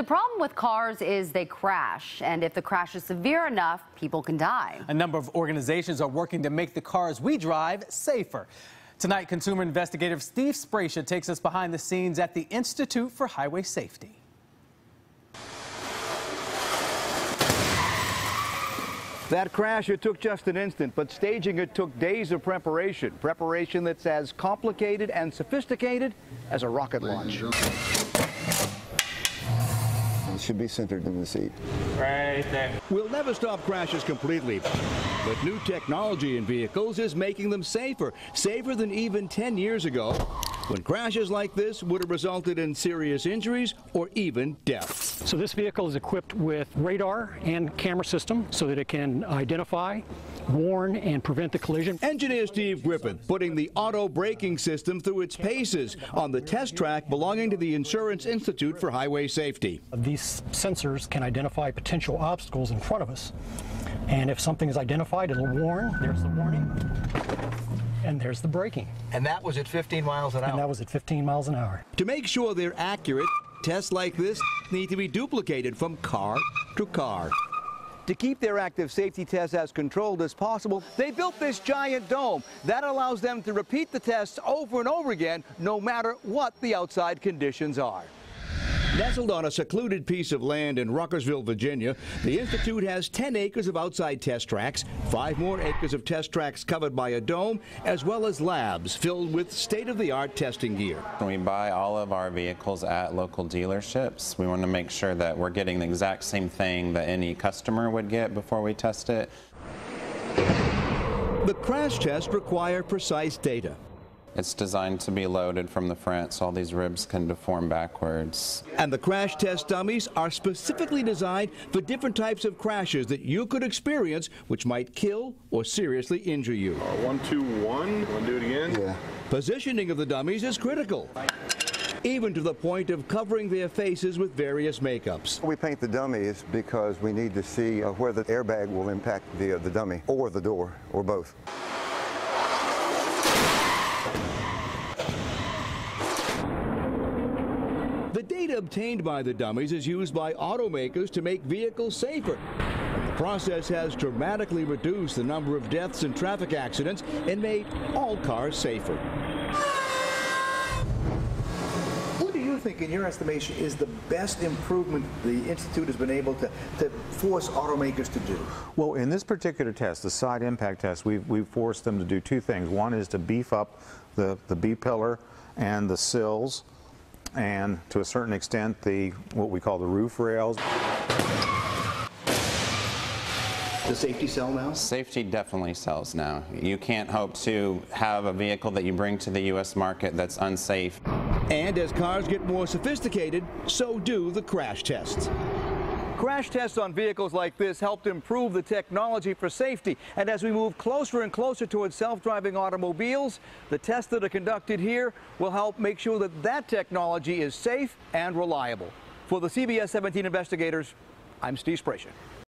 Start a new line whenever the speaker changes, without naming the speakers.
The problem with cars is they crash, and if the crash is severe enough, people can die.
A number of organizations are working to make the cars we drive safer. Tonight, consumer investigator Steve Sbraccia takes us behind the scenes at the Institute for Highway Safety.
That crash, it took just an instant, but staging it took days of preparation. Preparation that's as complicated and sophisticated as a rocket launch.
It should be centered in the seat.
Right there.
We'll never stop crashes completely, but new technology in vehicles is making them safer, safer than even 10 years ago, when crashes like this would have resulted in serious injuries or even death.
So this vehicle is equipped with radar and camera system so that it can identify, warn, and prevent the collision.
Engineer Steve Griffin putting the auto braking system through its paces on the test track belonging to the Insurance Institute for Highway Safety.
These sensors can identify potential obstacles in front of us. And if something is identified, it'll warn. There's the warning. And there's the braking.
And that was at 15 miles an hour.
And that was at 15 miles an hour.
To make sure they're accurate, tests like this need to be duplicated from car to car. To keep their active safety tests as controlled as possible, they built this giant dome. That allows them to repeat the tests over and over again, no matter what the outside conditions are. Nestled on a secluded piece of land in Ruckersville, Virginia, the Institute has 10 acres of outside test tracks, five more acres of test tracks covered by a dome, as well as labs filled with state-of-the-art testing gear.
We buy all of our vehicles at local dealerships. We want to make sure that we're getting the exact same thing that any customer would get before we test it.
The crash tests require precise data.
It's designed to be loaded from the front so all these ribs can deform backwards.
And the crash test dummies are specifically designed for different types of crashes that you could experience which might kill or seriously injure you.
Uh, one, two, one. Want to do it again?
Yeah.
Positioning of the dummies is critical. Even to the point of covering their faces with various makeups.
We paint the dummies because we need to see uh, where the airbag will impact the, uh, the dummy or the door or both.
The data obtained by the dummies is used by automakers to make vehicles safer. The process has dramatically reduced the number of deaths in traffic accidents and made all cars safer.
What do you think, in your estimation, is the best improvement the Institute has been able to, to force automakers to do?
Well, in this particular test, the side impact test, we've, we've forced them to do two things. One is to beef up the, the B-pillar and the sills, and to a certain extent, the what we call the roof rails.
The safety cell now?
Safety definitely sells now. You can't hope to have a vehicle that you bring to the U.S. market that's unsafe.
And as cars get more sophisticated, so do the crash tests. Crash tests on vehicles like this helped improve the technology for safety. And as we move closer and closer towards self-driving automobiles, the tests that are conducted here will help make sure that that technology is safe and reliable. For the CBS 17 investigators, I'm Steve Sbraccia.